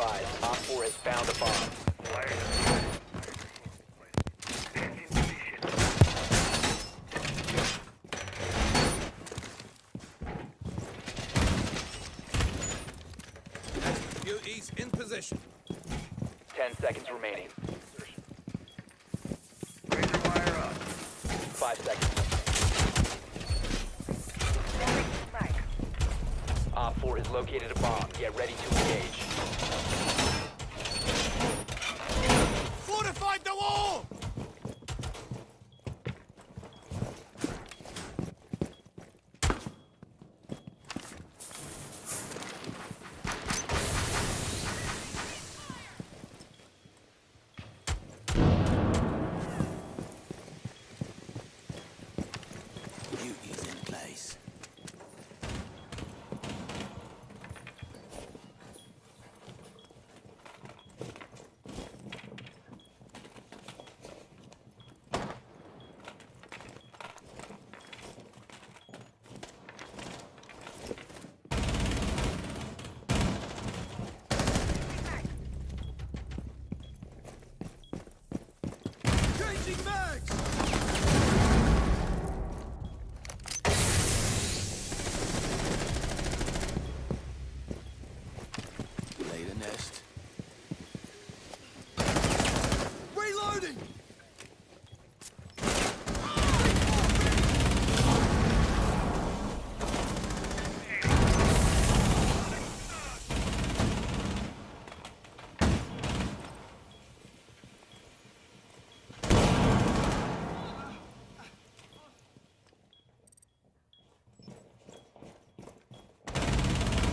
advised, OpFor has found a bomb. Fire Heads in position. Beauties in position. 10 seconds remaining. Razor wire up. 5 seconds. OpFor has located a bomb. Get ready to engage. Fortified the wall! Beauty's in place. Changing mags! Lay the nest. Reloading!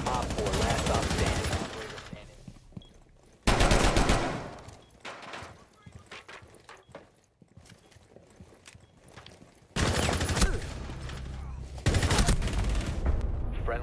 OpFor last stop standing.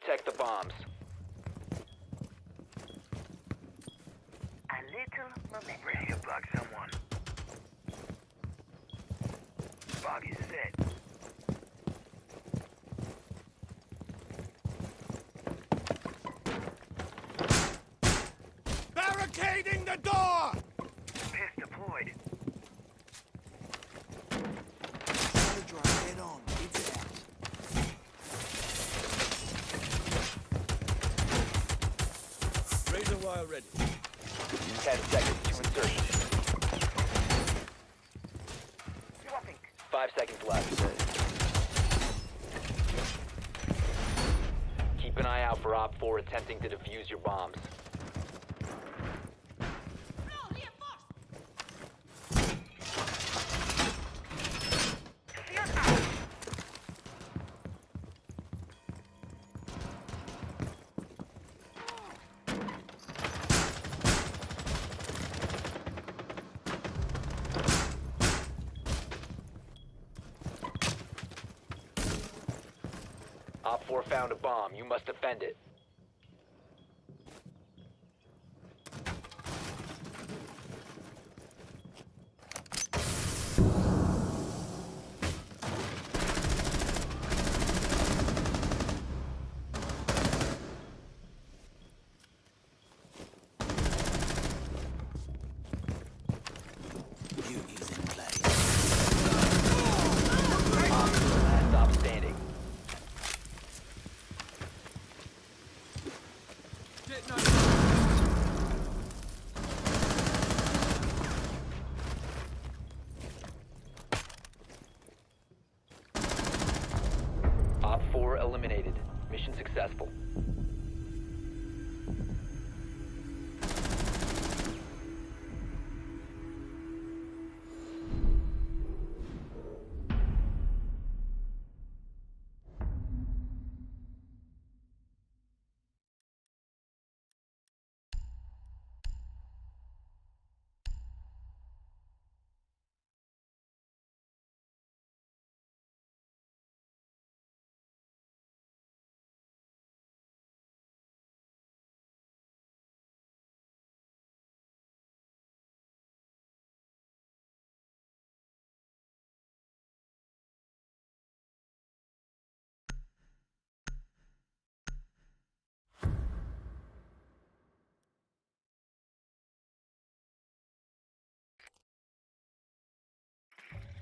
Protect the bombs. A little momentum. Ready to block someone. Fog is set. Barricading the door! Piss deployed. head on. It's out. Razor wire ready. 10 seconds to insertion. 5 seconds left. Keep an eye out for OpFor attempting to defuse your bombs. 4 found a bomb. You must defend it. eliminated. Mission successful.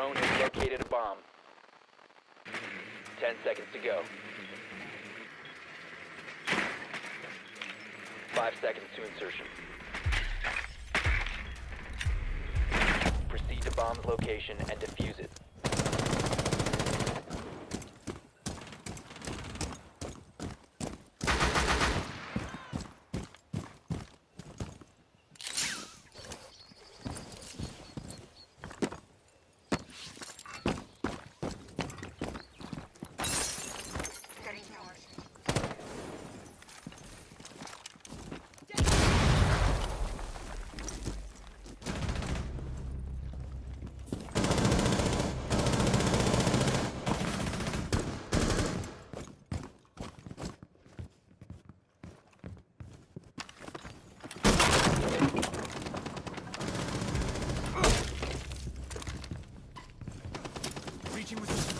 Drone has located a bomb. Ten seconds to go. Five seconds to insertion. Proceed to bomb's location and defuse it. Reaching with.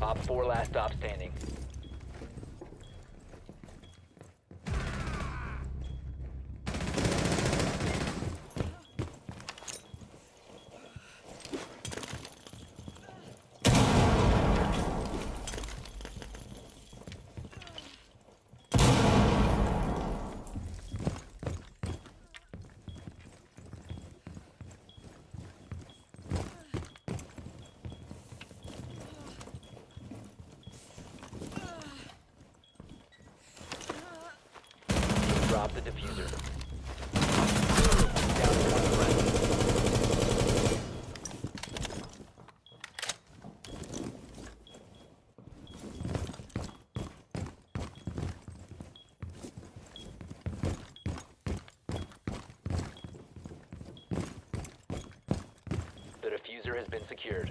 OpFor last stop standing. Drop the defuser. The defuser has been secured.